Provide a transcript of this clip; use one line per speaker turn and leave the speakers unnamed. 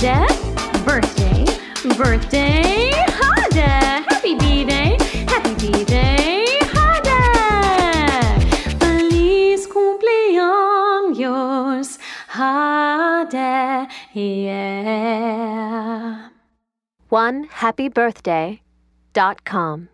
holiday, birthday, birthday, holiday. Happy B-Day, happy B-Day, holiday. Feliz cumpleaños, holiday, yeah.
One happy birthday dot com.